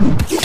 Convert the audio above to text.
Yeah.